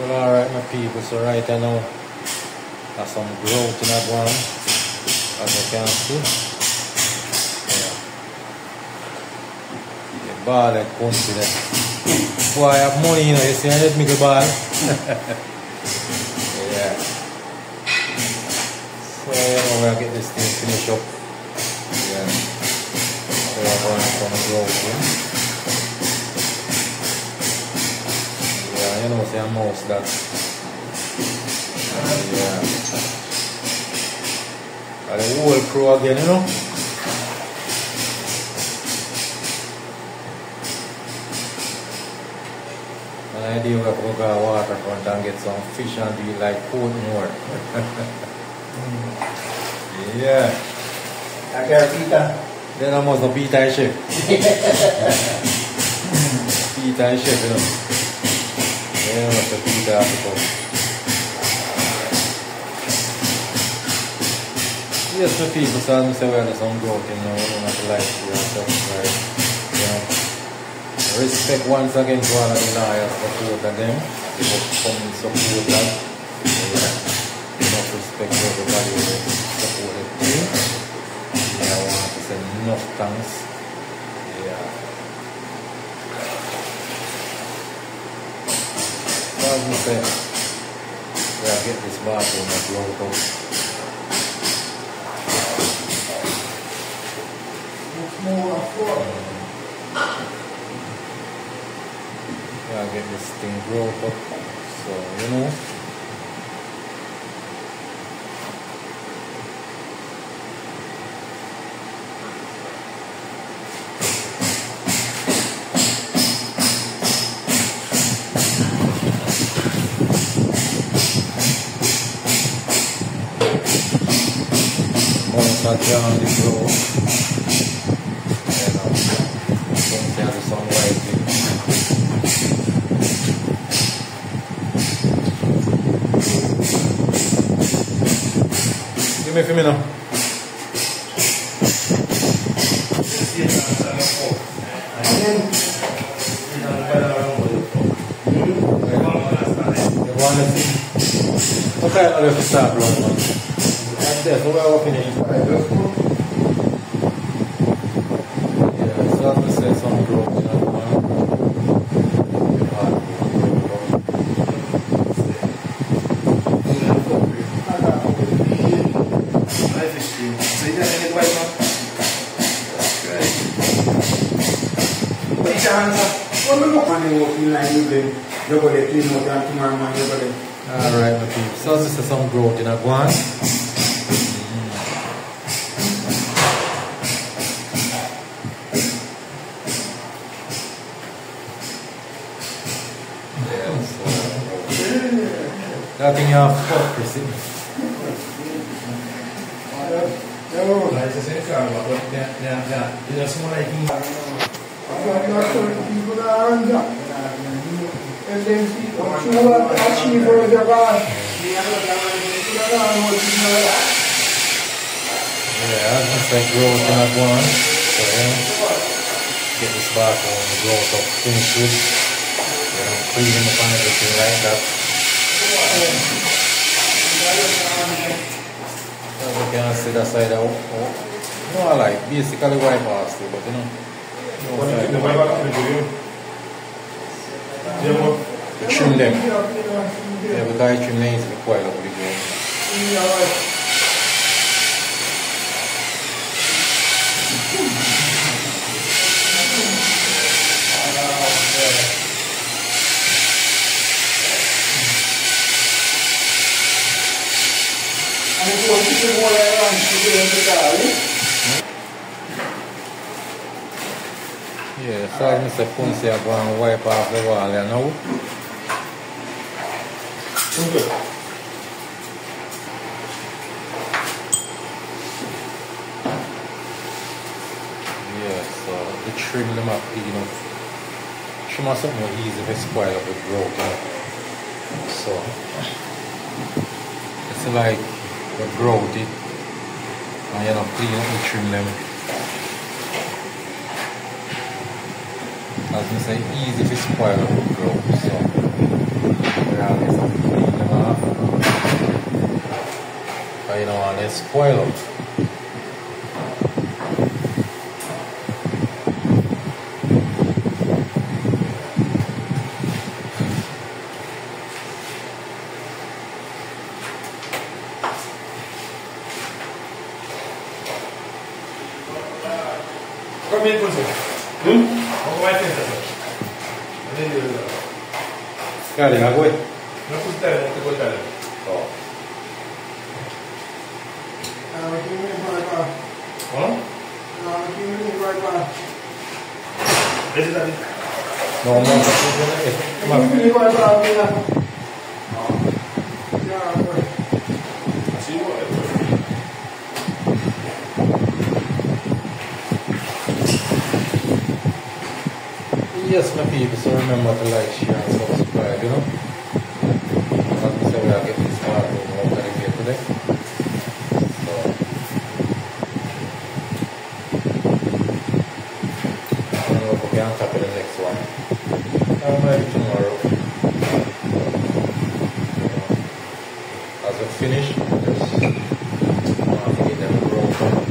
Well, alright, my people, so right now, got some grout in that one, as you can see. Yeah. The ball like punchy there. Boy, I have money, you know, you see, I let me go ball. yeah. So, you know, we'll get this thing finished up. Yeah. So, we're going from grout, yeah. Yeah, you know, see, I'm mouse that. Yeah. And the whole crew again, you know. An idea we have to go to waterfront and get some fish and do it like Portmore. yeah. I got pita. Then I must not beat that chef. beat that chef, you know. Have beat that because. Yes, the people so I'm saying well, some grout, you know, you know, like you? You know. Respect once again to all of the lawyers support of them. Come and support that. Yeah. Enough respect to everybody who support the team. Yeah, I want to say enough thanks. Yeah. So as I say, yeah, get this bathroom as local. More of four. Yeah, get this thing up. So, you know. Once I down the grout, and um, once I have some white Give me a few minutes. Okay, That's what I will finish. Yeah, we say, some grout you. Alright, people. So this is some grout in that one. Yeah, so that thing you have fuck, you see. Yo, Mas você sempre fala, né, né, né, ele é só molequinho. I got your certain people that are hands up. And then see what you want to achieve with your God. Yeah, one. So yeah, get this back on the grout it. You everything like that. So you can see that side out. Oh, no, I like basically wipe off still, but you know. no side. You trim them. Yeah, but I trim them easily quite up Yeah, so Mr. Punsi I go and wipe off the wall you know. Yeah, uh, so the trim them up, you know. Trim are something more easy to spoil up with you. So it's like growth know clean up the trim them. as me say, easy to spoil the grow. So we always have to clean them off. You want to spoil them. Come in, Jose. Hmm? Vamos vai tentar. Beleza. Scary, I go. Não custa, não te custa. Oh. Uh, give me right back. Hã? Uh, give me right back. Esse tá ali. No, no, no, no, no, Give me right back, yeah. Yeah, right. Assim, ó. Yes, my people, so remember to like, share, and subscribe, you know? As we say, we are getting started with what here today. So, I don't know if we can the next one. Or maybe tomorrow. Uh, As we finish, just uh, get them broken.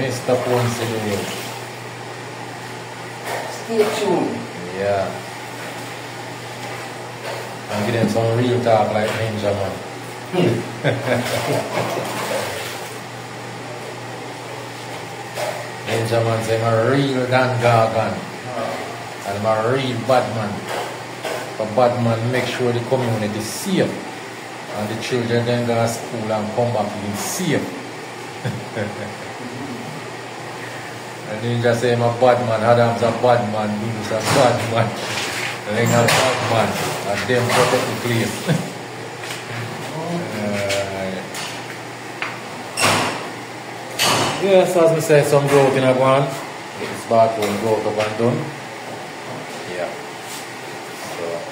Mr. Ponce Jr. Stay tuned. Yeah. And give them real talk like Ninja Man. Ninja Man say I'm a real Don Gorgon. I'm a real bad man. But bad man make sure the community is safe. And the children then go to school and come back being safe. And Ninja say I'm a bad man, Adam's a bad man, Bruce a bad man, Ring a bad and them protect. Uh, yes, as we say, some grout in a one. It's back when grout up and done. Yeah. So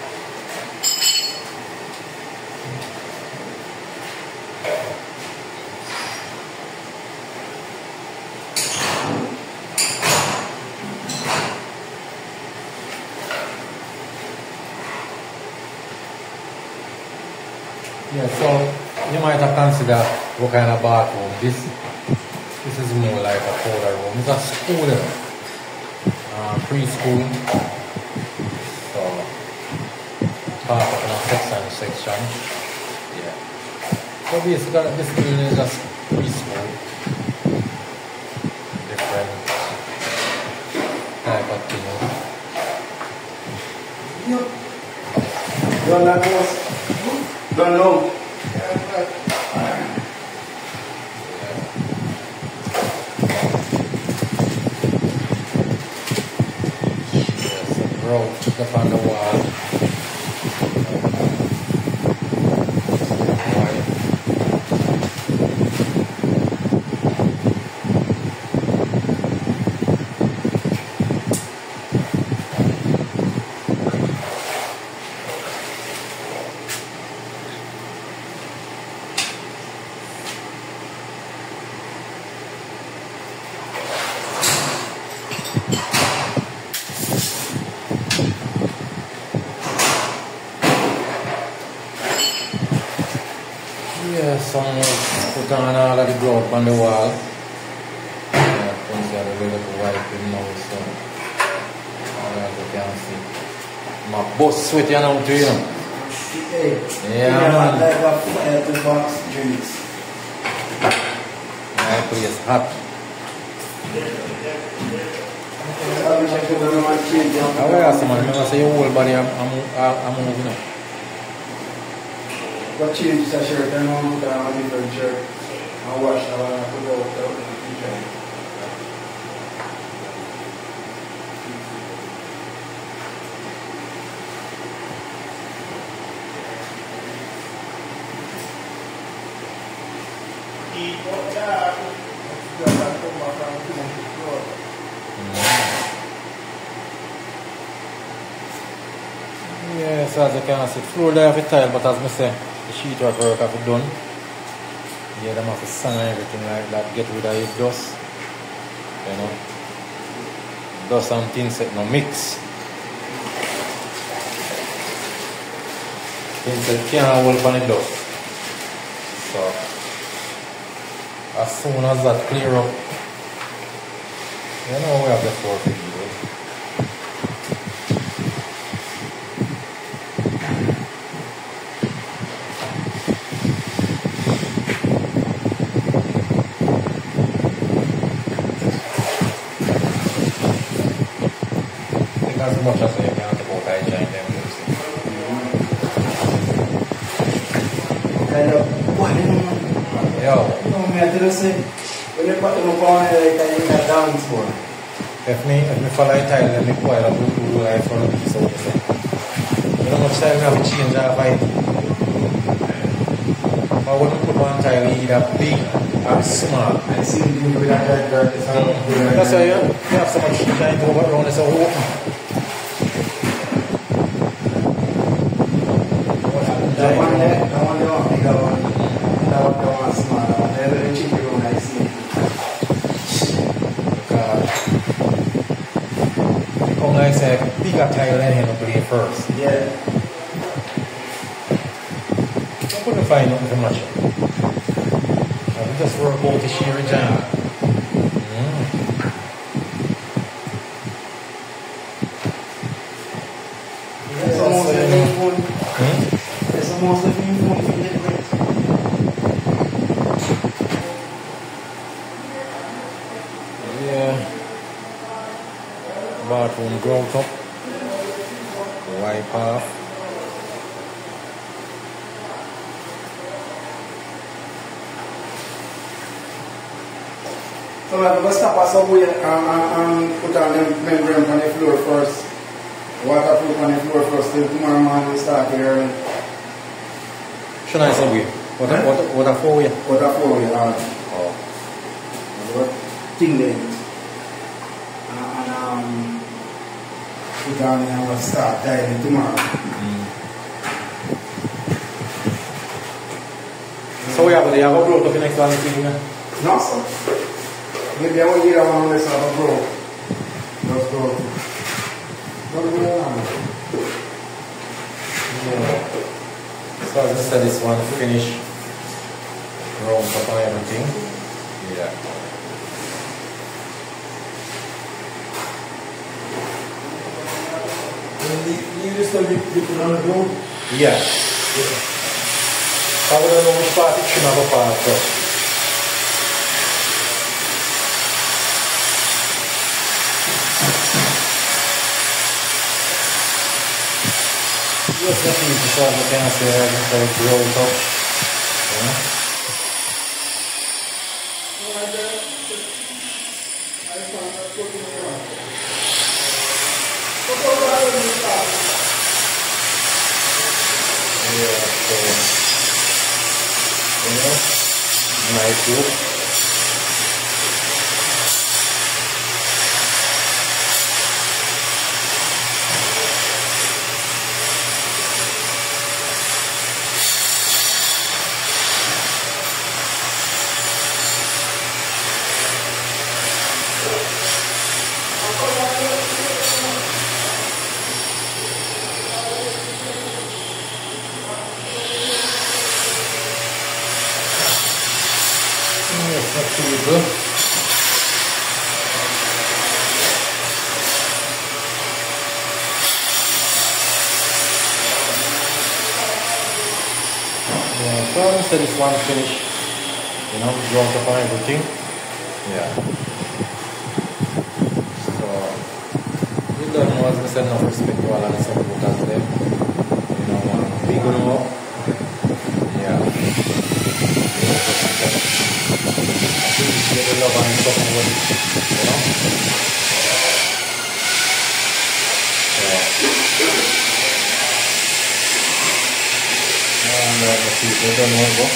Yeah, so you might have considered what kind of bathroom. This this is more like a powder room. It's a school, uh, preschool. So part of a section section. Yeah. So basically this building is just preschool. Different type of thing. Let. Don't know. Yes, grout up on the wall. White. Yeah, someone put on all of the blood on the wall. Yeah, once you have a little wipe in now, so all of you can see. My boss sweat you now to you. Hey. Yeah, man. Like a fire to box drinks. My place hot. I wish I could have known change them. I will ask man, remember say your whole body I'm, I'm, I'm moving up. But change the shirt and one put on a different shirt. And wash the one and put out the kitchen. Yes, as you can see, floor there have a tile, but as I say, the sheet work work have to done. Yeah, them have to and everything like that, get rid of the dust. You know. Dust and things that no mix. Things that can't hold on the dust. So as soon as that clear up, you know we have the floor figured. Think as much as you can to go tight giant them music. Kind of, why you know, Yo, you know, me I tell you say, when you put them up on it, like you can dance for. if me if me follow the tile then me coil up with two lights from the piece out there. You know how much time me have to change that fight. But when you put one tile either big or small. I see you do that that that is how That's why you, have so much shine to over around so open. That one there, that one there, one bigger one. That one there, one smaller one. They're very cheap one, I see. Because come like say bigger tile than him to play first. Yeah. I couldn't find nothing to match it. So we just work out the sheer jam. Mm. It's almost like new phone. Hmm? It's almost like new phone. You get it. Yeah. Bathroom grout up. Wipe off. So I'm going to stop us somewhere and, and, and put on the membrane on the floor first. Waterproof on the floor first. Till tomorrow morning we start here. Should I say we? What a, Huh? what a, what a four way? Waterfall we have. Oh. What thing there. And, and um, put on and we'll start tiling tomorrow. Mm. So we have the have a grout up the next one thing. uh, No, sir. Maybe I will get one less of a bro. Let's go. What do we want? Yeah. So as I said, this one finish round up and everything. Yeah. You just going to be put on the road. Yeah. I wouldn't know which part it should have a part first. Just let me decide the can say I can say grow top. Yeah. Yeah, so you know, nice look. Yes, not too good. Yeah, so after this one finish, you know, ground up on everything. Yeah. So, you don't know, as I said, respect to all of the there. You know, big on up. Yeah. Love and you know. And uh, know go.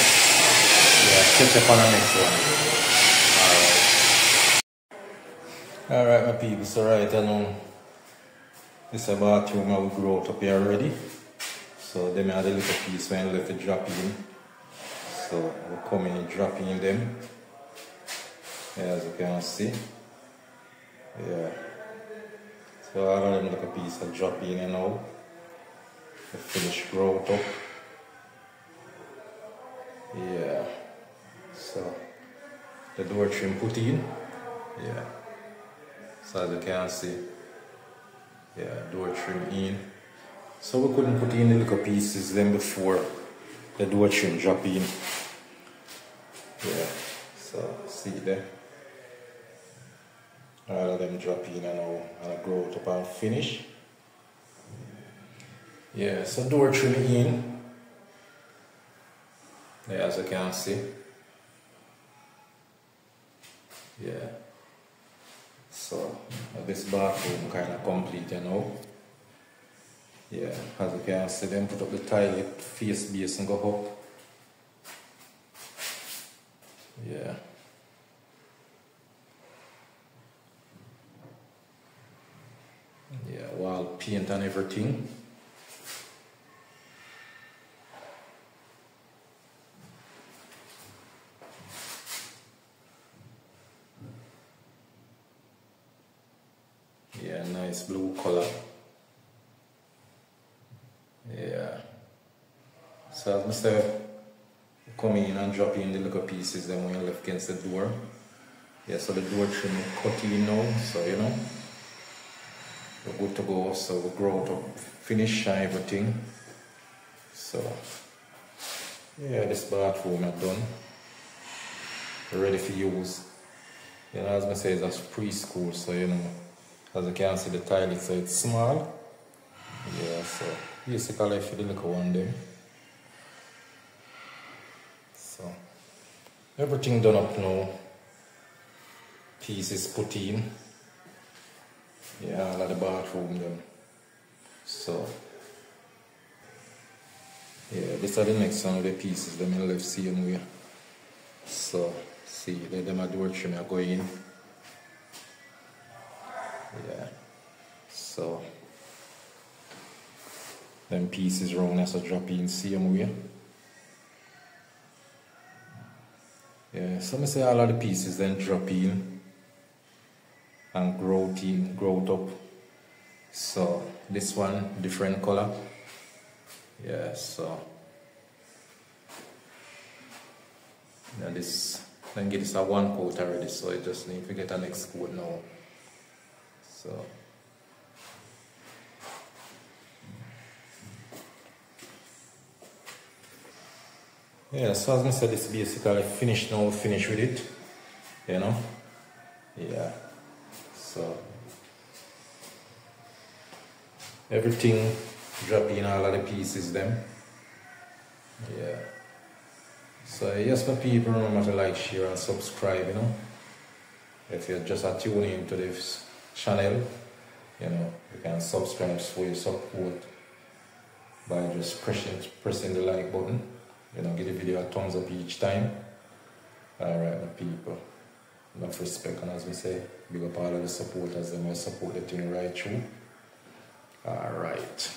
Yeah, catch up on the next one. Alright. My people, so right know this is a bathroom I will grow out up here already. So them are the little piece when I left it drop in. So we'll come in and drop in them. As you can see. Yeah. So all of them little piece of drop in and now. The finished grout up. Yeah. So the door trim put in. Yeah. So as you can see. Yeah, door trim in. So we couldn't put in the little pieces then before the door trim drop in. Yeah, so see there. All of them drop in and now and I grow it up uh, and finish. Yeah, so door trim in. Yeah, as you can see. Yeah. So uh, this bathroom kind of complete you know. Yeah, as you can see them put up the toilet face base and go up. Yeah. Wall paint everything. Yeah, nice blue color. Yeah. So as Mr. come in and drop in the little pieces then when you left against the door. Yeah, so the door trim cut in now, so you know. We're good to go, so we grow to finish everything. So yeah, this bathroom is done. Ready for use. You know, as I say, a preschool, so you know, as you can see the toilet, so it's small. Yeah, so basically for the little one them. So everything done up now. Pieces put in. Yeah, of the bathroom them. So yeah, these are the next one of the pieces them in left same way. So see let them a door trim are going. Yeah. So them pieces round as a drop in same way. Yeah, so I say all of the pieces then drop in and grow in, grow up. So this one different color. Yeah, so now this then get this a one coat already, so I just need to get a next coat now. So Yeah, so as I said, it's basically finished now, finished with it. You know? Yeah. So everything drop in all of the pieces them. Yeah. So yes my people remember to like, share and subscribe, you know. If you're just tuning into this channel, you know, you can subscribe for your support by just pressing pressing the like button. You know, give the video a thumbs up each time. Alright, my people. Enough respect, and as we say, big up all of the supporters and will support the thing right through. Alright.